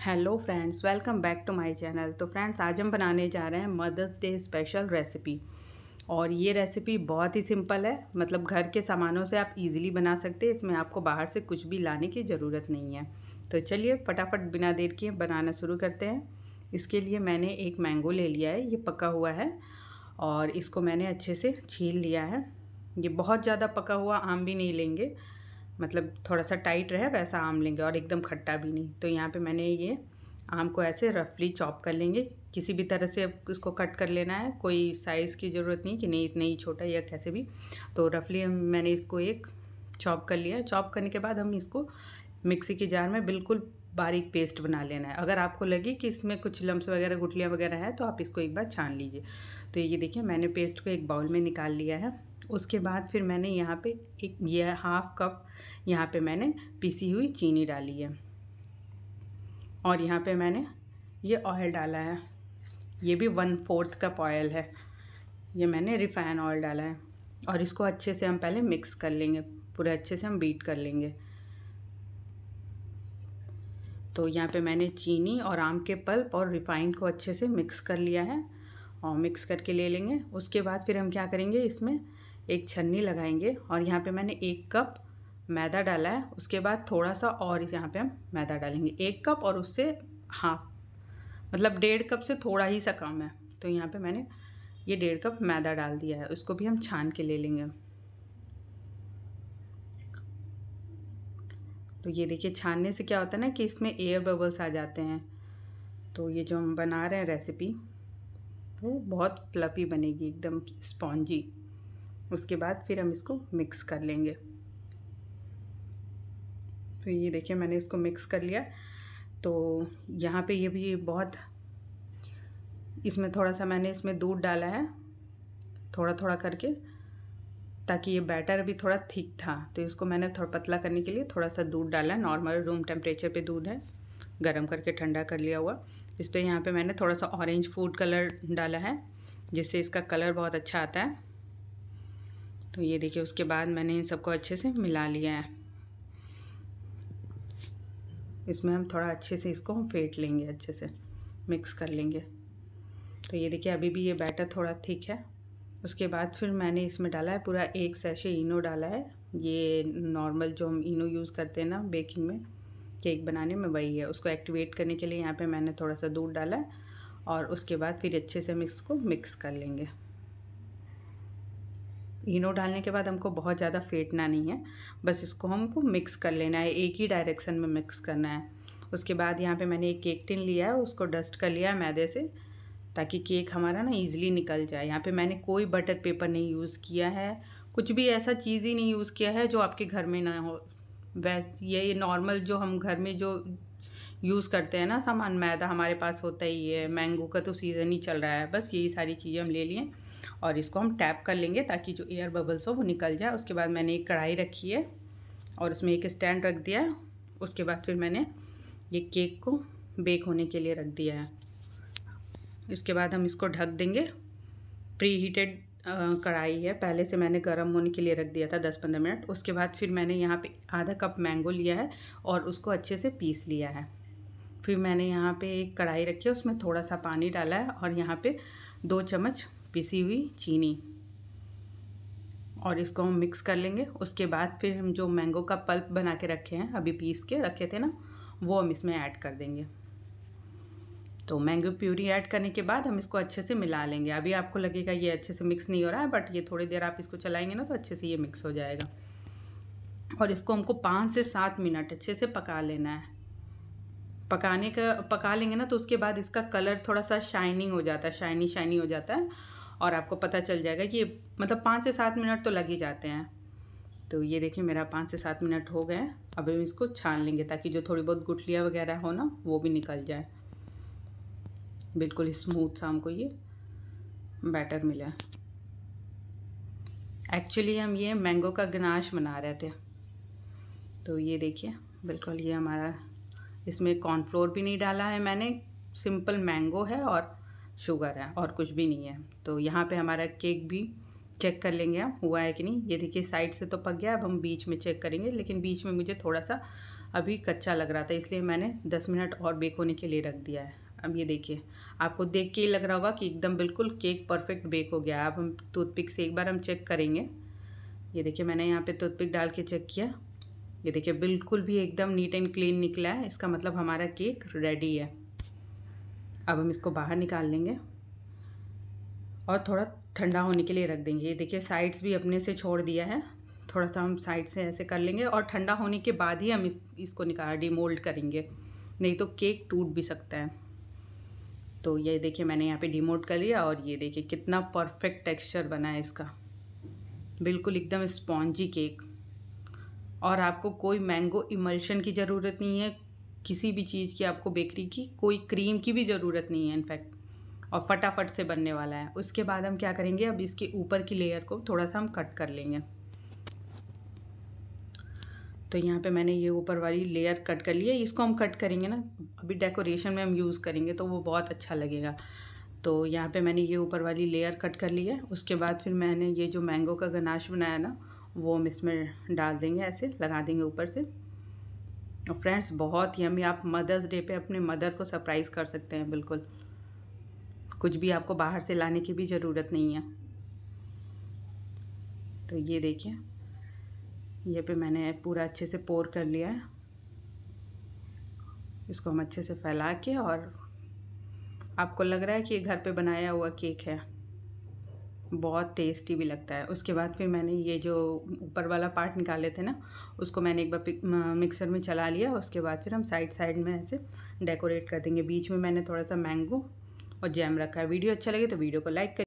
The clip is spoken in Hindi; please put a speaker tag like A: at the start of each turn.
A: Hello friends welcome back to my channel तो फ्रेंड्स आज हम बनाने जा रहे हैं मदर्स डे स्पेशल रेसिपी और ये रेसिपी बहुत ही सिंपल है. मतलब घर के सामानों से आप इजीली बना सकते हैं. इसमें आपको बाहर से कुछ भी लाने की ज़रूरत नहीं है. तो चलिए फटाफट बिना देर किए बनाना शुरू करते हैं. इसके लिए मैंने एक मैंगो ले लिया है. ये पका हुआ है और इसको मैंने अच्छे से छील लिया है. ये बहुत ज़्यादा पका हुआ आम भी नहीं लेंगे. मतलब थोड़ा सा टाइट रहे, वैसा आम लेंगे और एकदम खट्टा भी नहीं। तो यहाँ पे मैंने ये आम को ऐसे रफली चॉप कर लेंगे। किसी भी तरह से अब इसको कट कर लेना है, कोई साइज़ की ज़रूरत नहीं कि नहीं इतना ही छोटा या कैसे भी। तो रफली मैंने इसको एक चॉप कर लिया। चॉप करने के बाद हम इसको मिक्सी के जार में बिल्कुल बारीक पेस्ट बना लेना है। अगर आपको लगे कि इसमें कुछ लम्स वगैरह गुटलियाँ वगैरह हैं तो आप इसको एक बार छान लीजिए। तो ये देखिए, मैंने पेस्ट को एक बाउल में निकाल लिया है। उसके बाद फिर मैंने यहाँ पे एक यह हाफ़ कप यहाँ पे मैंने पीसी हुई चीनी डाली है। और यहाँ पे मैंने ये ऑयल डाला है। ये भी वन फोर्थ कप ऑयल है। ये मैंने रिफ़ाइन ऑयल डाला है। और इसको अच्छे से हम पहले मिक्स कर लेंगे। पूरे अच्छे से हम बीट कर लेंगे। तो यहाँ पे मैंने चीनी और आम के पल्प और रिफ़ाइन को अच्छे से मिक्स कर लिया है। और मिक्स करके ले लेंगे। उसके बाद फिर हम क्या करेंगे इसमें एक छन्नी लगाएँगे और यहाँ पे मैंने एक कप मैदा डाला है। उसके बाद थोड़ा सा और यहाँ पे हम मैदा डालेंगे। एक कप और उससे हाफ़ मतलब डेढ़ कप से थोड़ा ही सा कम है। तो यहाँ पे मैंने ये डेढ़ कप मैदा डाल दिया है। उसको भी हम छान के ले लेंगे। तो ये देखिए, छानने से क्या होता है ना कि इसमें एयर बबल्स आ जाते हैं। तो ये जो हम बना रहे हैं रेसिपी वो बहुत फ्लपी बनेगी, एकदम स्पॉन्जी उसके बाद फिर हम इसको मिक्स कर लेंगे। तो ये देखिए, मैंने इसको मिक्स कर लिया। तो यहाँ पे ये भी बहुत, इसमें थोड़ा सा मैंने इसमें दूध डाला है थोड़ा थोड़ा करके, ताकि ये बैटर भी थोड़ा थिक था। तो इसको मैंने थोड़ा पतला करने के लिए थोड़ा सा दूध डाला। नॉर्मल रूम टेम्परेचर पे दूध है, गरम करके ठंडा कर लिया हुआ। इस पर यहाँ पे मैंने थोड़ा सा ऑरेंज फ़ूड कलर डाला है, जिससे इसका कलर बहुत अच्छा आता है। तो ये देखिए, उसके बाद मैंने इन सबको अच्छे से मिला लिया है। इसमें हम थोड़ा अच्छे से इसको फेंट लेंगे, अच्छे से मिक्स कर लेंगे। तो ये देखिए, अभी भी ये बैटर थोड़ा थिक है। उसके बाद फिर मैंने इसमें डाला है पूरा एक सैशे इनो डाला है। ये नॉर्मल जो हम इनो यूज़ करते हैं ना, बेकिंग में, केक बनाने में वही है। उसको एक्टिवेट करने के लिए यहाँ पे मैंने थोड़ा सा दूध डाला है और उसके बाद फिर अच्छे से हम इसको मिक्स कर लेंगे। इनो डालने के बाद हमको बहुत ज़्यादा फेंटना नहीं है। बस इसको हमको मिक्स कर लेना है, एक ही डायरेक्शन में मिक्स करना है। उसके बाद यहाँ पे मैंने एक केक टिन लिया है, उसको डस्ट कर लिया है मैदे से, ताकि केक हमारा ना ईजिली निकल जाए। यहाँ पे मैंने कोई बटर पेपर नहीं यूज़ किया है। कुछ भी ऐसा चीज़ ही नहीं यूज़ किया है जो आपके घर में ना हो। वै, ये नॉर्मल जो हम घर में जो यूज़ करते हैं ना सामान, मैदा हमारे पास होता ही है, मैंगो का तो सीज़न ही चल रहा है, बस यही सारी चीज़ें हम ले लिए और इसको हम टैप कर लेंगे ताकि जो एयर बबल्स हो वो निकल जाए। उसके बाद मैंने एक कढ़ाई रखी है और उसमें एक स्टैंड रख दिया है। उसके बाद फिर मैंने ये केक को बेक होने के लिए रख दिया है। इसके बाद हम इसको ढक देंगे। प्री हीटेड कढ़ाई है। पहले से मैंने गर्म होने के लिए रख दिया था दस पंद्रह मिनट। उसके बाद फिर मैंने यहाँ पे आधा कप मैंगो लिया है और उसको अच्छे से पीस लिया है। फिर मैंने यहाँ पे एक कढ़ाई रखी है, उसमें थोड़ा सा पानी डाला है और यहाँ पे दो चम्मच पिसी हुई चीनी। और इसको हम मिक्स कर लेंगे। उसके बाद फिर हम जो मैंगो का पल्प बना के रखे हैं, अभी पीस के रखे थे ना, वो हम इसमें ऐड कर देंगे। तो मैंगो प्यूरी ऐड करने के बाद हम इसको अच्छे से मिला लेंगे। अभी आपको लगेगा ये अच्छे से मिक्स नहीं हो रहा है बट ये थोड़ी देर आप इसको चलाएँगे ना तो अच्छे से ये मिक्स हो जाएगा। और इसको हमको पाँच से सात मिनट अच्छे से पका लेना है। पकाने का, पका लेंगे ना तो उसके बाद इसका कलर थोड़ा सा शाइनिंग हो जाता है शाइनी शाइनी हो जाता है और आपको पता चल जाएगा कि मतलब पाँच से सात मिनट तो लग ही जाते हैं। तो ये देखिए, मेरा पाँच से सात मिनट हो गए अब हम इसको छान लेंगे ताकि जो थोड़ी बहुत गुटलियाँ वगैरह हो ना, वो भी निकल जाए। बिल्कुल स्मूथ सा हमको ये बैटर मिला। एक्चुअली हम ये मैंगो का गनाश बना रहे थे। तो ये देखिए, बिल्कुल ये हमारा इसमें कॉर्नफ्लोर भी नहीं डाला है मैंने सिंपल मैंगो है और शुगर है और कुछ भी नहीं है। तो यहाँ पे हमारा केक भी चेक कर लेंगे हम, हुआ है कि नहीं? ये देखिए साइड से तो पक गया, अब हम बीच में चेक करेंगे, लेकिन बीच में मुझे थोड़ा सा अभी कच्चा लग रहा था, इसलिए मैंने दस मिनट और बेक होने के लिए रख दिया है। अब ये देखिए, आपको देख के ही लग रहा होगा कि एकदम बिल्कुल केक परफेक्ट बेक हो गया। अब हम टूथपिक से एक बार हम चेक करेंगे। ये देखिए, मैंने यहाँ पे टूथपिक डाल के चेक किया। ये देखिए, बिल्कुल भी एकदम नीट एंड क्लीन निकला है। इसका मतलब हमारा केक रेडी है। अब हम इसको बाहर निकाल लेंगे और थोड़ा ठंडा होने के लिए रख देंगे। ये देखिए साइड्स भी अपने से छोड़ दिया है। थोड़ा सा हम साइड से ऐसे कर लेंगे और ठंडा होने के बाद ही हम इस, इसको निकाल डिमोल्ड करेंगे। नहीं तो केक टूट भी सकता है। तो ये देखिए, मैंने यहाँ पे डिमोल्ड कर लिया और ये देखिए, कितना परफेक्ट टेक्सचर बना है इसका। बिल्कुल एकदम स्पॉन्जी केक। और आपको कोई मैंगो इमल्शन की ज़रूरत नहीं है, किसी भी चीज़ की आपको बेकरी की, कोई क्रीम की भी ज़रूरत नहीं है इनफैक्ट और फटाफट से बनने वाला है। उसके बाद हम क्या करेंगे, अब इसके ऊपर की लेयर को थोड़ा सा हम कट कर लेंगे। तो यहाँ पे मैंने ये ऊपर वाली लेयर कट कर ली है। इसको हम कट करेंगे ना, अभी डेकोरेशन में हम यूज़ करेंगे तो वो बहुत अच्छा लगेगा। तो यहाँ पे मैंने ये ऊपर वाली लेयर कट कर ली है। उसके बाद फिर मैंने ये जो मैंगो का गनाश बनाया ना वो हम इसमें डाल देंगे ऐसे, लगा देंगे ऊपर से। और फ्रेंड्स, बहुत ही हमें आप मदर्स डे पे अपने मदर को सरप्राइज़ कर सकते हैं, बिल्कुल। कुछ भी आपको बाहर से लाने की भी ज़रूरत नहीं है। तो ये देखिए, ये पे मैंने पूरा अच्छे से पोर कर लिया है। इसको हम अच्छे से फैला के और आपको लग रहा है कि घर पे बनाया हुआ केक है। बहुत टेस्टी भी लगता है। उसके बाद फिर मैंने ये जो ऊपर वाला पार्ट निकाले थे ना, उसको मैंने एक बार मिक्सर में चला लिया। उसके बाद फिर हम साइड साइड में ऐसे डेकोरेट कर देंगे। बीच में मैंने थोड़ा सा मैंगो और जैम रखा है। वीडियो अच्छा लगे तो वीडियो को लाइक